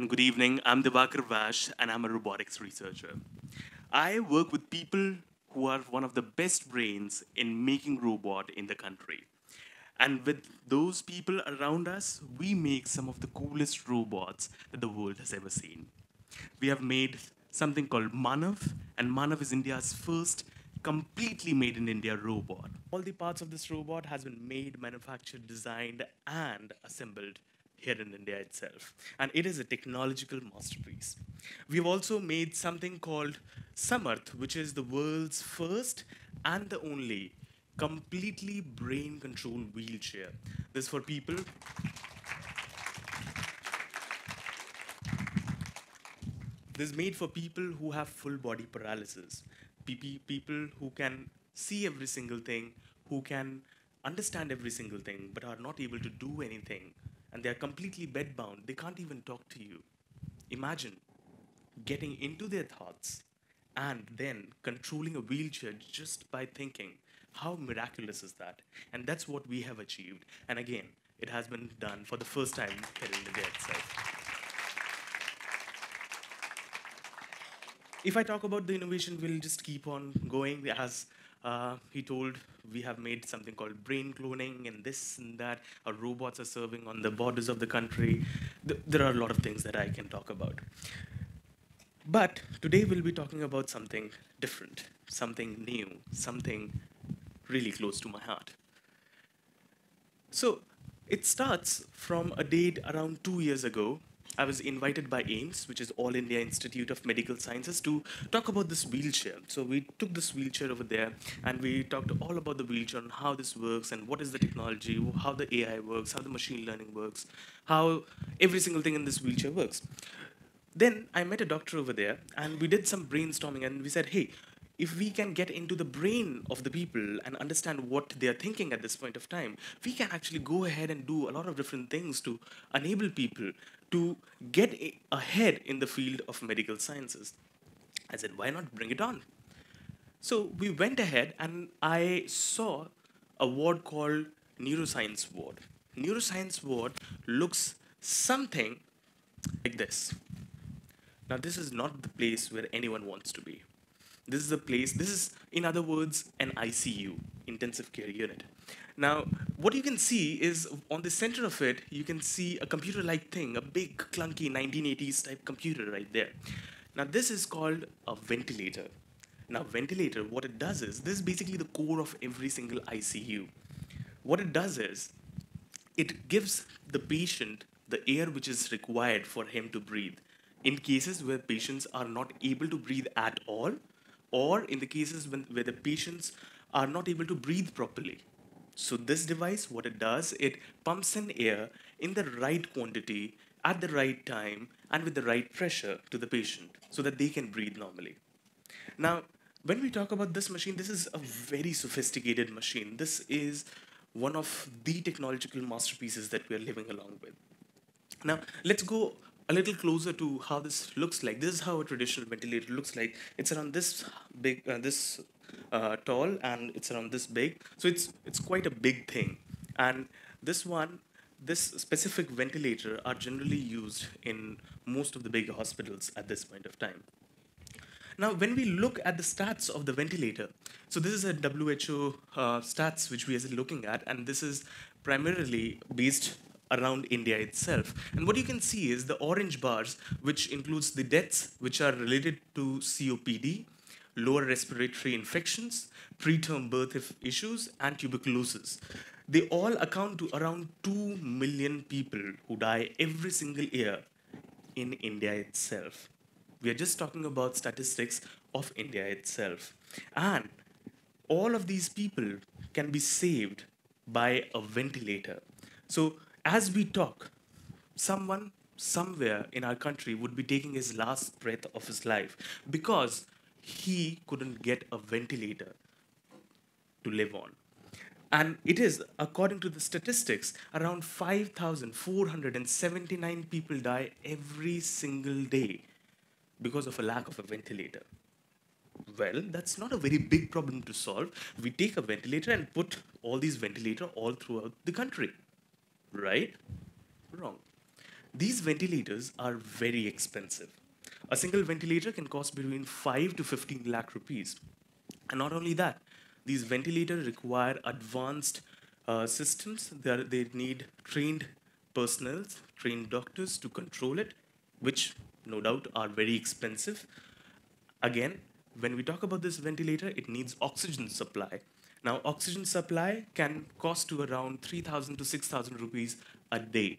and good evening. I'm Diwakar Vaish, and I'm a robotics researcher. I work with people who are one of the best brains in making robot in the country. And with those people around us, we make some of the coolest robots that the world has ever seen. We have made something called Manav, and Manav is India's first completely made in India robot. All the parts of this robot has been made, manufactured, designed, and assembled here in India itself. And it is a technological masterpiece. We've also made something called Samarth, which is the world's first and the only completely brain controlled wheelchair. This is for people. This is made for people who have full body paralysis, people who can see every single thing, who can understand every single thing, but are not able to do anything and they're completely bedbound. They can't even talk to you. Imagine getting into their thoughts and then controlling a wheelchair just by thinking. How miraculous is that? And that's what we have achieved. And again, it has been done for the first time here in India itself. If I talk about the innovation, we'll just keep on going. As uh, he told we have made something called brain cloning and this and that. Our robots are serving on the borders of the country. Th there are a lot of things that I can talk about. But today we'll be talking about something different, something new, something really close to my heart. So it starts from a date around two years ago I was invited by AIIMS, which is All India Institute of Medical Sciences, to talk about this wheelchair. So we took this wheelchair over there and we talked all about the wheelchair and how this works and what is the technology, how the AI works, how the machine learning works, how every single thing in this wheelchair works. Then I met a doctor over there and we did some brainstorming and we said, hey, if we can get into the brain of the people and understand what they're thinking at this point of time, we can actually go ahead and do a lot of different things to enable people to get ahead in the field of medical sciences. I said, why not bring it on? So we went ahead and I saw a ward called neuroscience ward. Neuroscience ward looks something like this. Now, this is not the place where anyone wants to be. This is a place, this is, in other words, an ICU, intensive care unit. Now, what you can see is on the center of it, you can see a computer-like thing, a big, clunky 1980s type computer right there. Now, this is called a ventilator. Now, ventilator, what it does is, this is basically the core of every single ICU. What it does is, it gives the patient the air which is required for him to breathe. In cases where patients are not able to breathe at all, or in the cases when, where the patients are not able to breathe properly. So this device, what it does, it pumps in air in the right quantity, at the right time, and with the right pressure to the patient so that they can breathe normally. Now, when we talk about this machine, this is a very sophisticated machine. This is one of the technological masterpieces that we are living along with. Now, let's go a little closer to how this looks like. This is how a traditional ventilator looks like. It's around this big, uh, this uh, tall, and it's around this big. So it's it's quite a big thing. And this one, this specific ventilator are generally used in most of the big hospitals at this point of time. Now, when we look at the stats of the ventilator, so this is a WHO uh, stats which we are looking at, and this is primarily based around India itself. And what you can see is the orange bars, which includes the deaths which are related to COPD, lower respiratory infections, preterm birth issues, and tuberculosis. They all account to around 2 million people who die every single year in India itself. We are just talking about statistics of India itself. And all of these people can be saved by a ventilator. So as we talk, someone somewhere in our country would be taking his last breath of his life because he couldn't get a ventilator to live on. And it is, according to the statistics, around 5,479 people die every single day because of a lack of a ventilator. Well, that's not a very big problem to solve. We take a ventilator and put all these ventilators all throughout the country right? Wrong. these ventilators are very expensive. A single ventilator can cost between 5 to 15 lakh rupees. And not only that, these ventilators require advanced uh, systems. Are, they need trained personnel, trained doctors to control it, which no doubt are very expensive. Again, when we talk about this ventilator, it needs oxygen supply. Now, oxygen supply can cost to around 3,000 to 6,000 rupees a day.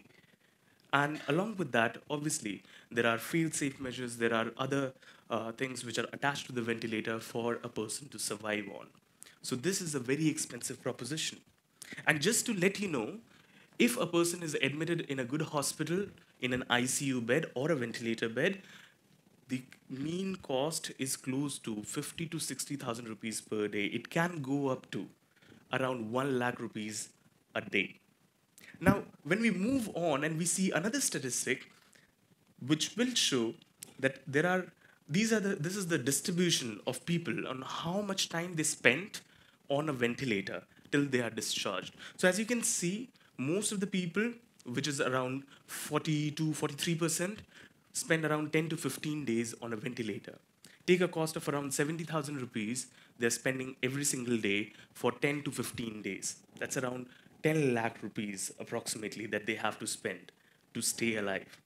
And along with that, obviously, there are field safe measures, there are other uh, things which are attached to the ventilator for a person to survive on. So this is a very expensive proposition. And just to let you know, if a person is admitted in a good hospital in an ICU bed or a ventilator bed, the mean cost is close to 50 to 60,000 rupees per day. It can go up to around 1 lakh rupees a day. Now, when we move on and we see another statistic, which will show that there are these are the this is the distribution of people on how much time they spent on a ventilator till they are discharged. So as you can see, most of the people, which is around 40 to 43%, spend around 10 to 15 days on a ventilator. Take a cost of around 70,000 rupees, they're spending every single day for 10 to 15 days. That's around 10 lakh rupees approximately that they have to spend to stay alive.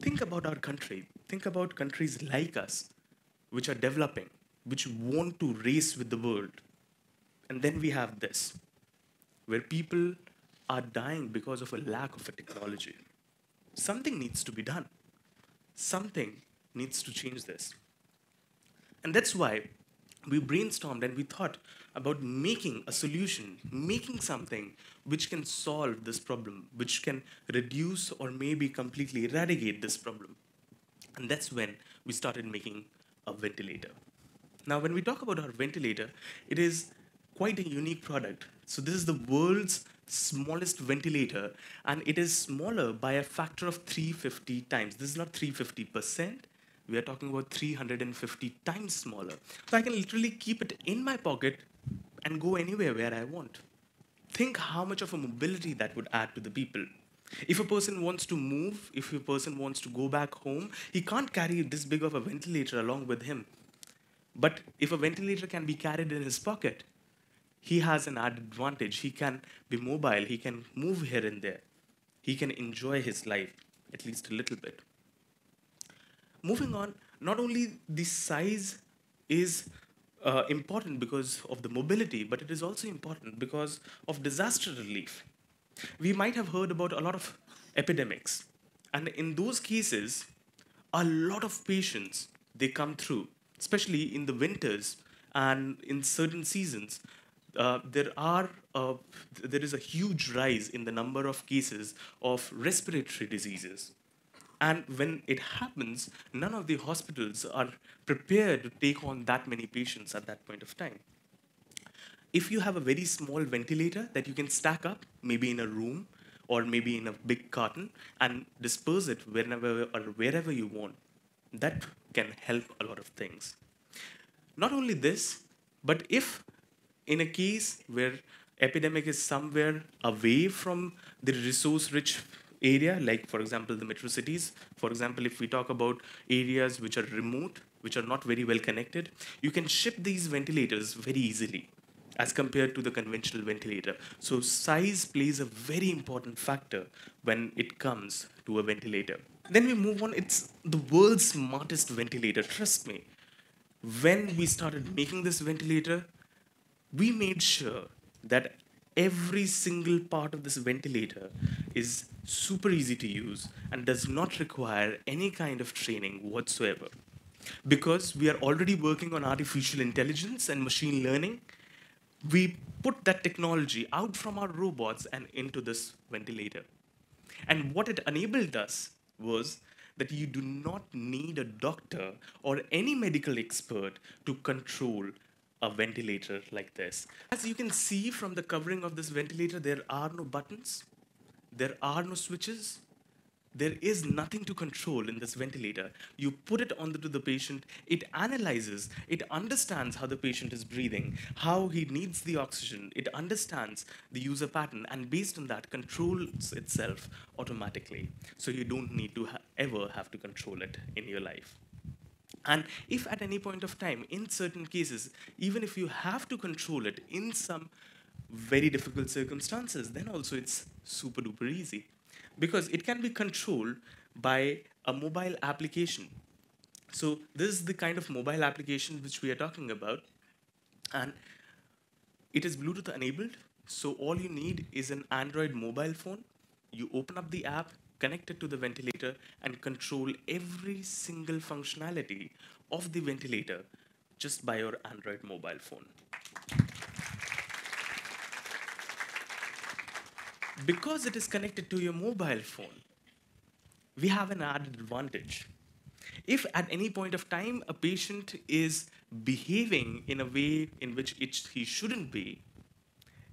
Think about our country. Think about countries like us, which are developing, which want to race with the world. And then we have this, where people are dying because of a lack of a technology. Something needs to be done. Something needs to change this. And that's why we brainstormed and we thought about making a solution, making something which can solve this problem, which can reduce or maybe completely eradicate this problem. And that's when we started making a ventilator. Now, when we talk about our ventilator, it is quite a unique product. So, this is the world's smallest ventilator, and it is smaller by a factor of 350 times. This is not 350%, we are talking about 350 times smaller. So I can literally keep it in my pocket and go anywhere where I want. Think how much of a mobility that would add to the people. If a person wants to move, if a person wants to go back home, he can't carry this big of a ventilator along with him. But if a ventilator can be carried in his pocket, he has an added advantage. He can be mobile, he can move here and there, he can enjoy his life, at least a little bit moving on, not only the size is uh, important because of the mobility, but it is also important because of disaster relief. We might have heard about a lot of epidemics, and in those cases, a lot of patients they come through, especially in the winters and in certain seasons. Uh, there are uh, there is a huge rise in the number of cases of respiratory diseases and when it happens, none of the hospitals are prepared to take on that many patients at that point of time. If you have a very small ventilator that you can stack up, maybe in a room or maybe in a big carton, and disperse it whenever or wherever you want, that can help a lot of things. Not only this, but if in a case where epidemic is somewhere away from the resource rich area, like for example, the metro cities. For example, if we talk about areas which are remote, which are not very well connected, you can ship these ventilators very easily as compared to the conventional ventilator. So size plays a very important factor when it comes to a ventilator. Then we move on, it's the world's smartest ventilator, trust me. When we started making this ventilator, we made sure that every single part of this ventilator is super easy to use and does not require any kind of training whatsoever. Because we are already working on artificial intelligence and machine learning, we put that technology out from our robots and into this ventilator. And what it enabled us was that you do not need a doctor or any medical expert to control a ventilator like this. As you can see from the covering of this ventilator, there are no buttons, there are no switches. there is nothing to control in this ventilator. You put it onto the patient, it analyzes, it understands how the patient is breathing, how he needs the oxygen, it understands the user pattern, and based on that, controls itself automatically. So you don't need to ha ever have to control it in your life. And if at any point of time, in certain cases, even if you have to control it in some very difficult circumstances, then also it's super duper easy because it can be controlled by a mobile application. So this is the kind of mobile application which we are talking about. And it is Bluetooth enabled. So all you need is an Android mobile phone. You open up the app, connect it to the ventilator, and control every single functionality of the ventilator just by your Android mobile phone. Because it is connected to your mobile phone, we have an added advantage. If at any point of time a patient is behaving in a way in which it, he shouldn't be,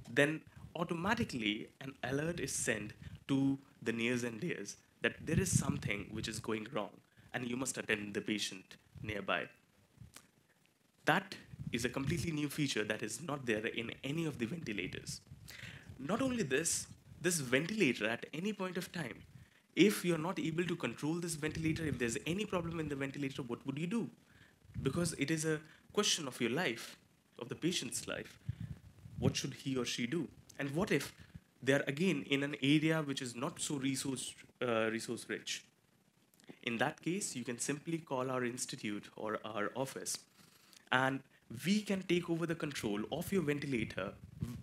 then automatically an alert is sent to the nears and dears that there is something which is going wrong and you must attend the patient nearby. That is a completely new feature that is not there in any of the ventilators. Not only this, this ventilator at any point of time, if you're not able to control this ventilator, if there's any problem in the ventilator, what would you do? Because it is a question of your life, of the patient's life. What should he or she do? And what if they're again in an area which is not so resource, uh, resource rich? In that case, you can simply call our institute or our office and we can take over the control of your ventilator,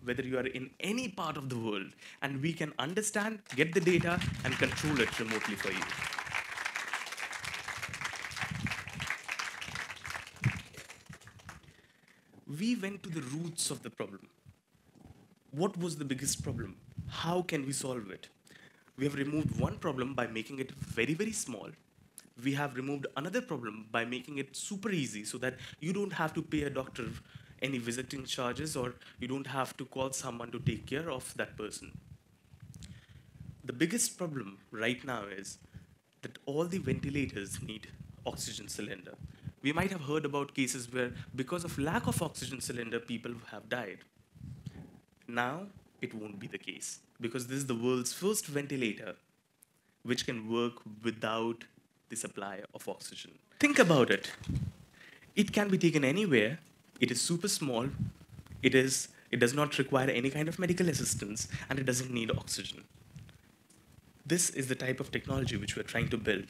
whether you are in any part of the world, and we can understand, get the data, and control it remotely for you. We went to the roots of the problem. What was the biggest problem? How can we solve it? We have removed one problem by making it very, very small we have removed another problem by making it super easy so that you don't have to pay a doctor any visiting charges or you don't have to call someone to take care of that person. The biggest problem right now is that all the ventilators need oxygen cylinder. We might have heard about cases where because of lack of oxygen cylinder, people have died. Now, it won't be the case because this is the world's first ventilator which can work without the supply of oxygen. Think about it. It can be taken anywhere. It is super small. It, is, it does not require any kind of medical assistance, and it doesn't need oxygen. This is the type of technology which we're trying to build.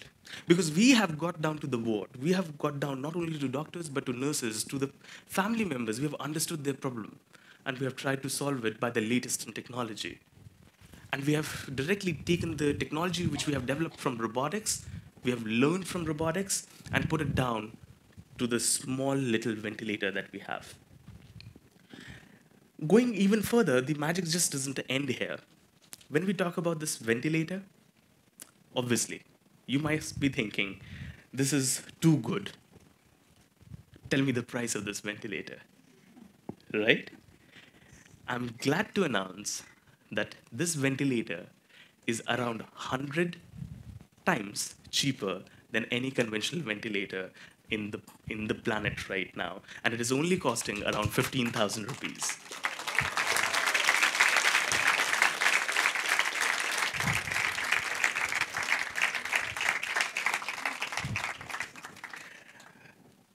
Because we have got down to the ward. We have got down not only to doctors, but to nurses, to the family members. We have understood their problem, and we have tried to solve it by the latest in technology. And we have directly taken the technology which we have developed from robotics we have learned from robotics and put it down to the small little ventilator that we have. Going even further, the magic just doesn't end here. When we talk about this ventilator, obviously, you might be thinking, this is too good. Tell me the price of this ventilator, right? I'm glad to announce that this ventilator is around 100 times cheaper than any conventional ventilator in the, in the planet right now. And it is only costing around 15,000 rupees.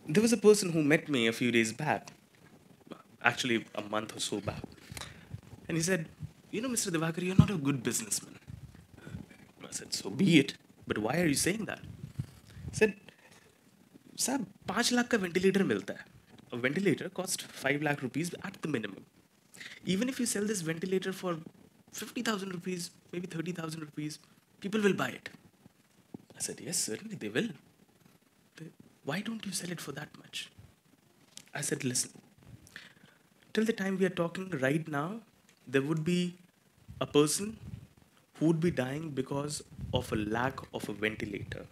There was a person who met me a few days back, actually a month or so back. And he said, You know, Mr. Diwakar, you're not a good businessman. I said, So be it but why are you saying that sir sir पाँच लाख का ventilator मिलता है ventilator cost five lakh rupees at the minimum even if you sell this ventilator for 50,000 rupees, maybe 30,000 rupees, people will buy it. I said, yes, certainly they will. They, why don't you sell it for that much? I said, listen, till the time we are talking right now, there would be a person who would be dying because of a lack of a ventilator.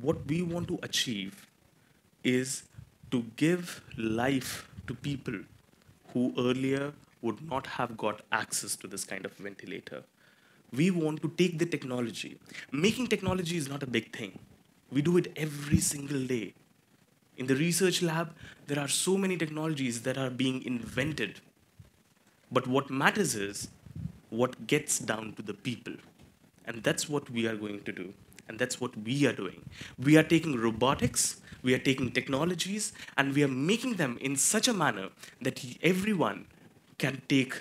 What we want to achieve is to give life to people who earlier would not have got access to this kind of ventilator. We want to take the technology. Making technology is not a big thing. We do it every single day. In the research lab, there are so many technologies that are being invented. But what matters is what gets down to the people. And that's what we are going to do. And that's what we are doing. We are taking robotics, we are taking technologies, and we are making them in such a manner that everyone can take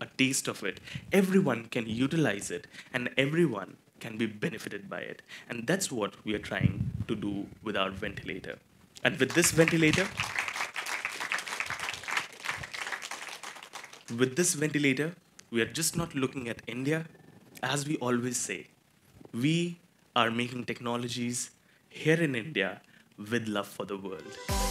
a taste of it, everyone can utilize it, and everyone can be benefited by it. And that's what we are trying to do with our ventilator. And with this ventilator, with this ventilator, we are just not looking at India. As we always say, we are making technologies here in India with love for the world.